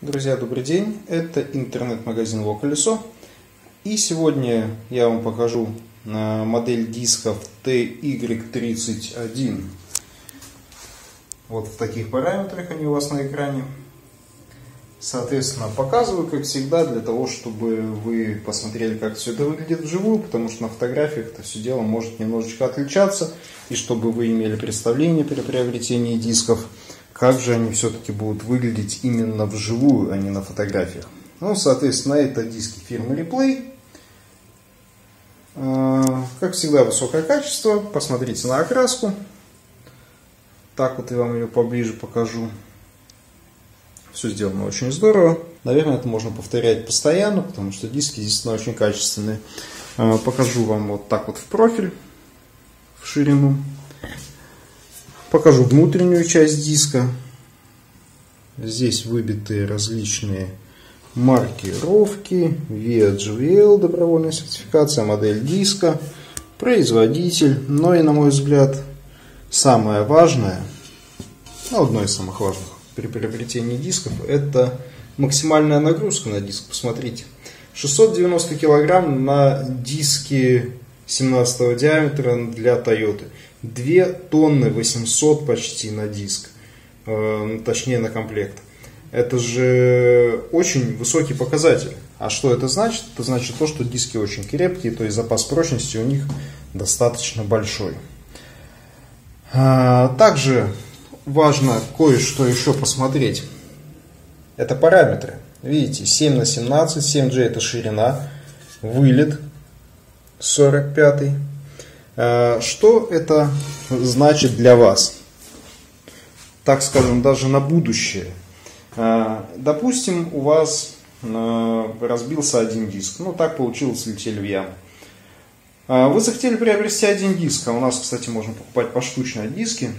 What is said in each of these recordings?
Друзья, добрый день! Это интернет-магазин Локолесо. И сегодня я вам покажу э, модель дисков TY31. Вот в таких параметрах они у вас на экране. Соответственно, показываю, как всегда, для того, чтобы вы посмотрели, как все это выглядит вживую, потому что на фотографиях это все дело может немножечко отличаться, и чтобы вы имели представление при приобретении дисков – как же они все-таки будут выглядеть именно вживую, а не на фотографиях. Ну, соответственно, это диски фирмы Replay. А, как всегда, высокое качество. Посмотрите на окраску. Так вот я вам ее поближе покажу. Все сделано очень здорово. Наверное, это можно повторять постоянно, потому что диски действительно очень качественные. А, покажу вам вот так вот в профиль, в ширину. Покажу внутреннюю часть диска. Здесь выбиты различные маркировки, VIA добровольная сертификация, модель диска, производитель. Но и, на мой взгляд, самое важное, ну, одно из самых важных при приобретении дисков, это максимальная нагрузка на диск. Посмотрите, 690 килограмм на диске 17 диаметра для Toyota. 2 тонны 800 почти на диск, э, точнее на комплект. Это же очень высокий показатель. А что это значит? Это значит то, что диски очень крепкие, то есть запас прочности у них достаточно большой. А, также важно кое-что еще посмотреть. Это параметры. Видите, 7 на 17, 7G это ширина, вылет 45 Э, что это значит для вас? Так скажем, даже на будущее. Э, допустим, у вас э, разбился один диск. Ну, так получилось, летели в яму. Вы захотели приобрести один диск, а у нас, кстати, можно покупать поштучно диски.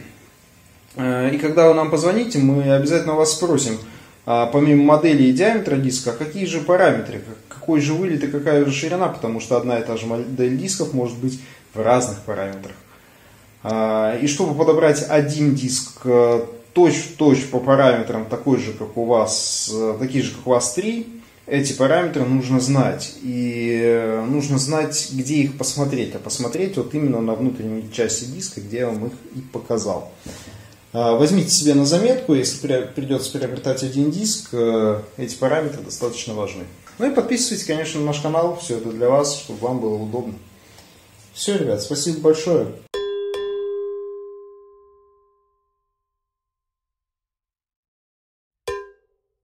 И когда вы нам позвоните, мы обязательно вас спросим, помимо модели и диаметра диска, какие же параметры, какой же вылет и какая же ширина, потому что одна и та же модель дисков может быть в разных параметрах. А, и чтобы подобрать один диск э, точь-в-точь по параметрам такой же, как у вас, э, такие же, как у вас три, эти параметры нужно знать. И э, нужно знать, где их посмотреть. А посмотреть вот именно на внутренней части диска, где я вам их и показал. А, возьмите себе на заметку, если придется приобретать один диск, эти параметры достаточно важны. Ну и подписывайтесь, конечно, на наш канал, все это для вас, чтобы вам было удобно. Все, ребят, спасибо большое.